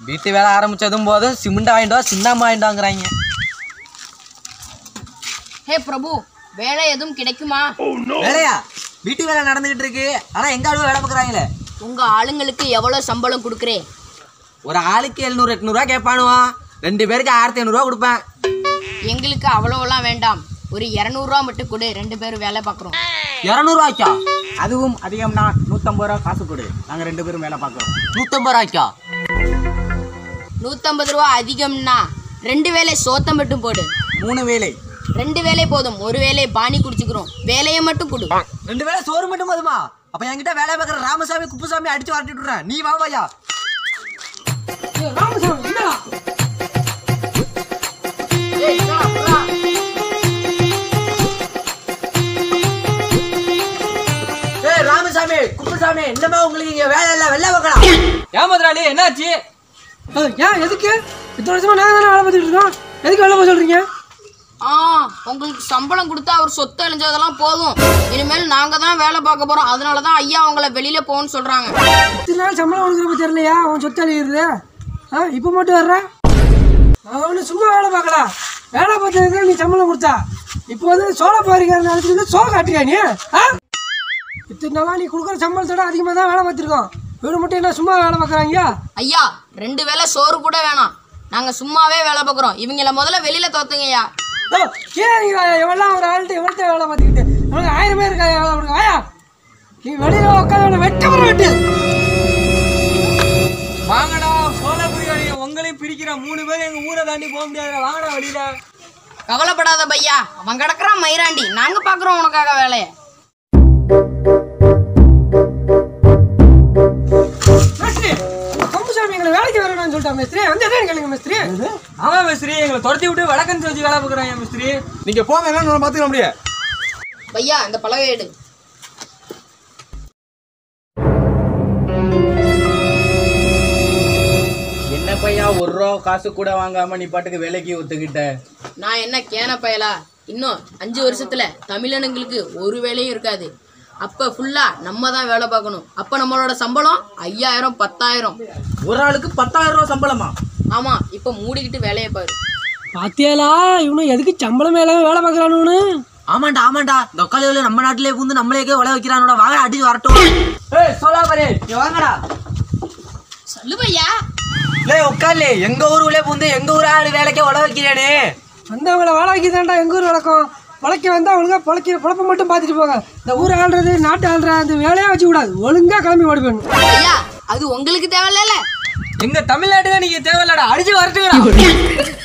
வீட்டு வேலை ஆரம்பிச்சதும் போதும் சிமெண்ட் வா சின்னாம வாங்கிட்டு வாங்குறாங்க. ஹே பிரபு வேலை எதுவும் கிடைக்குமா? வேலையா? வீட்டு வேலை நடந்துகிட்டு இருக்கு. ஆனா எங்க ஆளுங்க வேலை பார்க்குறாங்களே? உங்க ஆளுங்களுக்கு எவ்வளவு சம்பளம் கொடுக்குறேன்? ஒரு ஆளுக்கு எழுநூறு எட்நூறுவா கேட்பானுவான் ரெண்டு பேருக்கு ஆயிரத்தி ஐநூறுரூவா கொடுப்பேன். எங்களுக்கு அவ்வளோலாம் வேண்டாம். ஒரு இரநூறுவா மட்டும் கொடு ரெண்டு பேரும் வேலை பார்க்குறோம். இரநூறுவாய்க்கா? அதுவும் அதிகம்னா நூற்றம்பது ரூபா காசு கொடு. நாங்கள் ரெண்டு பேரும் வேலை பார்க்குறோம். நூற்றம்பது ரூபாய்க்கா? நூற்றம்பது ரூபா அதிகம்னா ரெண்டு வேலை சோத்தம் மட்டும் போடு. மூணு வேலை ரெண்டு வேலை போதும். ஒரு வேலை பானி குடிச்சுக்கிறோம். வேலையை மட்டும் கொடு. ரெண்டு வேளை சோறு மட்டும் போதுமா? அப்ப என்கிட்ட வேலை பார்க்குற ராமசாமி குப்புசாமி அடிச்சு வரட்டி விட்டுறேன். நீ வா வாயா ஏய் ராமசாமி குப்புசாமி என்னமா உங்களுக்கு இங்க வேலை இல்ல? வெளில வைக்கலாம் ஏன் முதலாளி என்னாச்சு? ஏன் எதுக்கு? இத்தனை வருஷமா நாங்கள் தானே வேலை பார்த்துட்டு இருக்கோம். எதுக்கு வேலை பார்க்க சொல்கிறீங்க ஆ உங்களுக்கு சம்பளம் கொடுத்தா அவர் சொத்து அழிஞ்சதெல்லாம் போதும். இனிமேல் நாங்க தான் வேலை பார்க்க போறோம். அதனால தான் ஐயா உங்களை வெளியில போகணும்னு சொல்றாங்க. இத்தனை நாள் சம்பளம் கொடுக்குறப்ப தெரியலையா? அவன் சொத்து அழிகிறது ஆ இப்போ மட்டும் வர்ற? நான் ஒன்று சும்மா வேலை பார்க்கலாம் வேலை பார்த்ததுக்கு நீ சம்பளம் கொடுத்தா. இப்போ வந்து சோள பாரிக்காரன் நினச்சிட்டு சோள காட்டுறியா நீ? ஆ? இத்தனை நாளாக நீ கொடுக்குற சம்பளத்தோட அதிகமாக தான் வேலை பார்த்துருக்கோம். இவரு மட்டும் என்ன சும்மா வேலை பார்க்குறாங்க ஐயா ரெண்டு வேளை சோறு கூட வேணாம். நாங்க சும்மாவே வேலை பார்க்குறோம். இவங்கள முதல்ல வெளியில தோத்துங்கய்யா. நீ எவெல்லாம் ஒரு ஆள்கிட்ட எவ்வளோ வேலை பார்த்துக்கிட்டு? உனக்கு ஆயிரம் பேர் இருக்கா வேலை கொடுக்க. வாயா நீ வெளியில் உட்காந்து வெட்ட வர வெட்டு. வாங்கடா சோழபுரி உங்களையும் பிரிக்கிற மூணு பேரும் எங்க ஊரை தாண்டி போக முடியாதுடா. வாங்கடா வெளியில. கவலைப்படாத பையா அவன் கிடக்குறான் மயிராண்டி. நாங்க பாக்குறோம் உனக்காக வேலையை. வேலைக்கு வரணும்னு சொல்லிட்டா மேஸ்திரி. வந்து என்ன கேளுங்க மேஸ்திரி? ஆமா மிஸ்திரி. எங்களை துரத்தி விட்டு வடக்கன் வச்சு வேலை பார்க்குறாங்க மிஸ்திரி. நீங்கள் போங்க என்ன நான் பார்த்துக்க முடியாது. பையா இந்த பலகை எடு. என்ன பையா ஒரு ரூபா காசு கூட வாங்காம நீ பாட்டுக்கு வேலைக்கு ஒத்துக்கிட்ட? நான் என்ன கேன பயலா? இன்னும் அஞ்சு வருஷத்துல தமிழனுங்களுக்கு ஒரு வேலையும் இருக்காது. அப்ப ஃபுல்லா நம்ம தான் வேலை பார்க்கணும். அப்ப நம்மளோட சம்பளம் ஐயாயிரம் பத்தாயிரம். ஒரு ஆளுக்கு பத்தாயிரம் ரூபா சம்பளமா? ஆமா இப்ப மூடிக்கிட்டு வேலையை பாரு. பாத்தியாலா இவனு எதுக்கு சம்பளம் மேல வேலை பார்க்கறானு ஆமாண்டா ஆமாண்டா. இந்த உட்காந்து நம்ம நாட்டிலே பூந்து நம்மளே உழ வைக்கிறானோட. வாங்க அடிச்சு வரட்டும். ஏய் சோழாபுரி நீ வாங்கடா. சொல்லு பையா. லே உட்கார்லே எங்க ஊர் உள்ளே பூந்து எங்க ஊர் ஆளு வேலைக்கே உழ வைக்கிறானே. வந்தவங்கள வாழ வைக்கதாண்டா எங்க ஊர் வழக்கம்? பொழைக்க வந்தா ஒழுங்கா பொழைக்க பொழப்ப மட்டும் பார்த்துட்டு போங்க. இந்த ஊர் ஆள்றது நாட்டு ஆள்ற அந்த வேலையா வச்சு கூடாது ஒழுங்கா கிளம்பி ஓடி போயிடணும் ஐயா அது உங்களுக்கு தேவையில்ல. எங்க தமிழ்நாட்டுக்கு நீங்க தேவையில்லடா. அடிச்சு வரட்டுங்கடா.